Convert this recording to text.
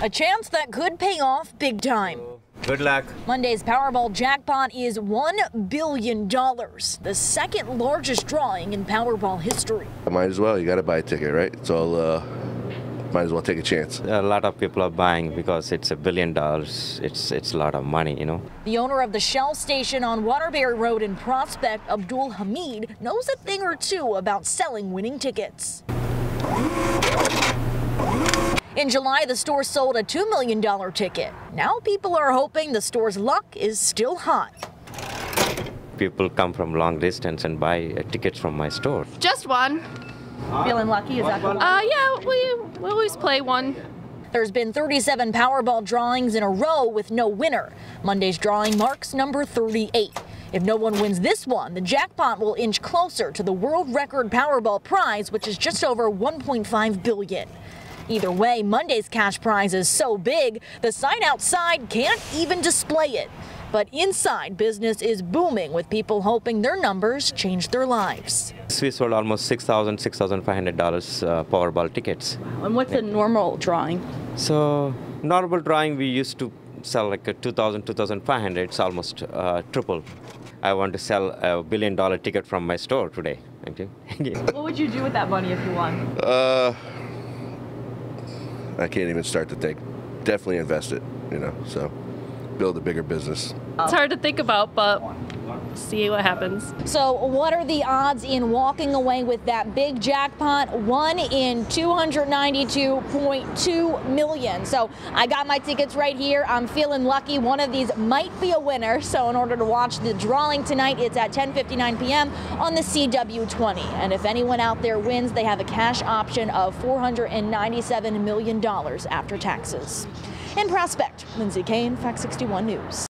A chance that could pay off big time. Good luck. Monday's Powerball jackpot is $1 billion, the second largest drawing in Powerball history. I Might as well. You got to buy a ticket, right? So uh, might as well take a chance. A lot of people are buying because it's a billion dollars. It's it's a lot of money, you know. The owner of the Shell station on Waterbury Road in Prospect, Abdul Hamid, knows a thing or two about selling winning tickets. In July, the store sold a $2 million ticket. Now people are hoping the store's luck is still hot. People come from long distance and buy uh, tickets from my store. Just one. Feeling lucky? Is that cool? Uh, yeah, we, we always play one. There's been 37 Powerball drawings in a row with no winner. Monday's drawing marks number 38. If no one wins this one, the jackpot will inch closer to the world record Powerball prize, which is just over 1.5 billion. Either way, Monday's cash prize is so big, the sign outside can't even display it. But inside, business is booming with people hoping their numbers change their lives. We sold almost $6,000, $6,500 uh, Powerball tickets. And what's the normal drawing? So normal drawing we used to sell like a 2,000, 2,500. It's almost uh, triple. I want to sell a billion dollar ticket from my store today. Thank you. What would you do with that money if you won? Uh, I can't even start to think. Definitely invest it, you know. So build a bigger business. It's hard to think about, but see what happens. So, what are the odds in walking away with that big jackpot? One in 292.2 million. So, I got my tickets right here. I'm feeling lucky. One of these might be a winner. So, in order to watch the drawing tonight, it's at 10:59 p.m. on the CW20. And if anyone out there wins, they have a cash option of 497 million dollars after taxes. In Prospect, Lindsay Kane, Fox 61 News.